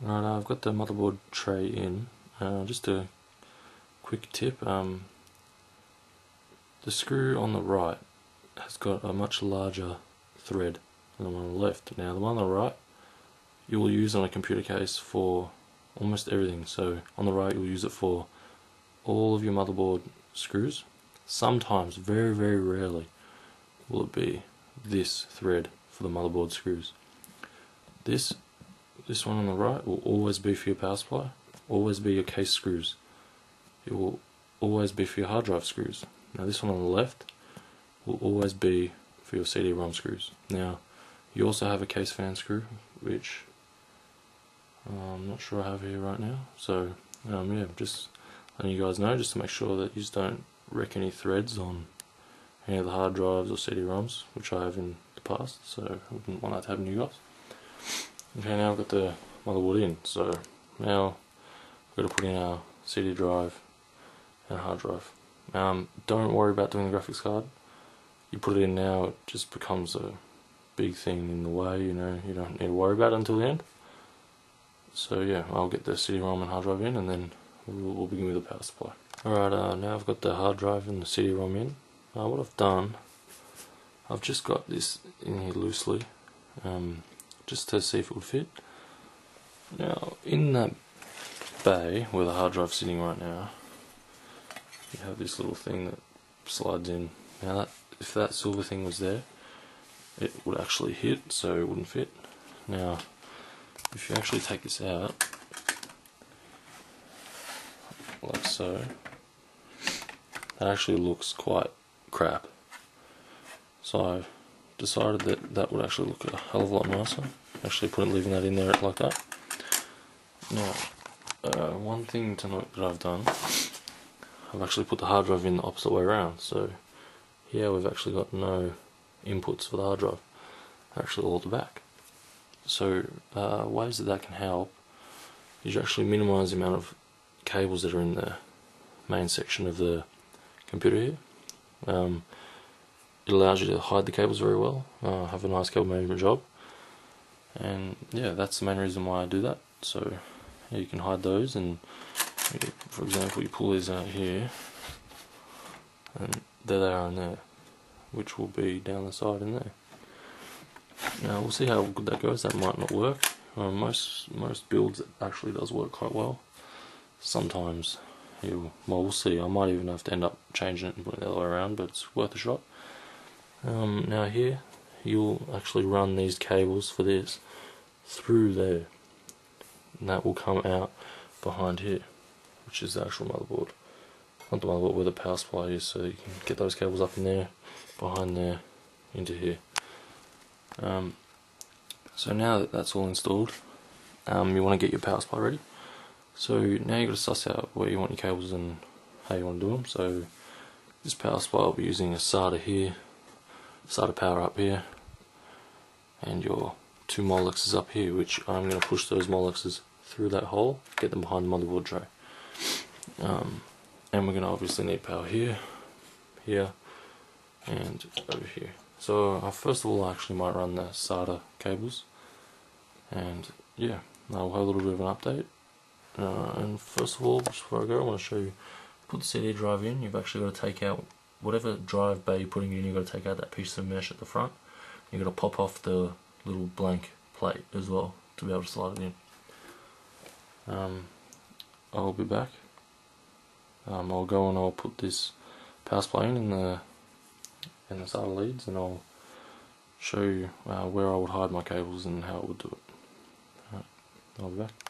Right, I've got the motherboard tray in. Uh, just a quick tip. Um, the screw on the right has got a much larger thread than the one on the left. Now the one on the right you will use on a computer case for almost everything. So on the right you'll use it for all of your motherboard screws. Sometimes, very very rarely, will it be this thread for the motherboard screws. This this one on the right will always be for your power supply, always be your case screws. It will always be for your hard drive screws. Now this one on the left will always be for your CD-ROM screws. Now you also have a case fan screw which uh, I'm not sure I have here right now. So um, yeah, just letting you guys know just to make sure that you just don't wreck any threads on any of the hard drives or CD-ROMs, which I have in the past. So I wouldn't want that to happen to you guys. Okay, now I've got the motherboard in, so now I've got to put in our CD drive and hard drive. Um, don't worry about doing the graphics card. You put it in now, it just becomes a big thing in the way, you know, you don't need to worry about it until the end. So yeah, I'll get the CD-ROM and hard drive in and then we'll, we'll begin with the power supply. Alright, uh, now I've got the hard drive and the CD-ROM in. Uh, what I've done, I've just got this in here loosely. Um, just to see if it would fit. Now, in that bay where the hard drive's sitting right now, you have this little thing that slides in. Now, that, if that silver thing was there, it would actually hit, so it wouldn't fit. Now, if you actually take this out, like so, that actually looks quite crap. So decided that that would actually look a hell of a lot nicer. Actually put leaving that in there like that. Now, uh, one thing to note that I've done, I've actually put the hard drive in the opposite way around. So here we've actually got no inputs for the hard drive, actually all the back. So uh, ways that that can help is you actually minimise the amount of cables that are in the main section of the computer here. Um, it allows you to hide the cables very well, uh, have a nice cable management job, and yeah, that's the main reason why I do that. So yeah, you can hide those, and for example, you pull these out here, and there they are in there, which will be down the side in there. Now we'll see how good that goes. That might not work. Uh, most most builds actually does work quite well. Sometimes, you, well, we'll see. I might even have to end up changing it and putting it the other way around, but it's worth a shot. Um, now here, you'll actually run these cables for this through there. And that will come out behind here, which is the actual motherboard. Not the motherboard where the power supply is, so you can get those cables up in there, behind there, into here. Um, so now that that's all installed, um, you want to get your power supply ready. So now you've got to suss out where you want your cables and how you want to do them. So this power supply will be using a SATA here SATA power up here and your two Molexes up here which I'm going to push those Molexes through that hole, get them behind the motherboard tray. Um, and we're going to obviously need power here, here, and over here. So uh, first of all I actually might run the SATA cables and yeah, I'll have a little bit of an update. Uh, and first of all, before I go, I want to show you, put the CD drive in, you've actually got to take out whatever drive bay you're putting in, you've got to take out that piece of mesh at the front. You've got to pop off the little blank plate as well to be able to slide it in. Um, I'll be back. Um, I'll go and I'll put this power supply in the in the SATA leads and I'll show you uh, where I would hide my cables and how I would do it. Right, I'll be back.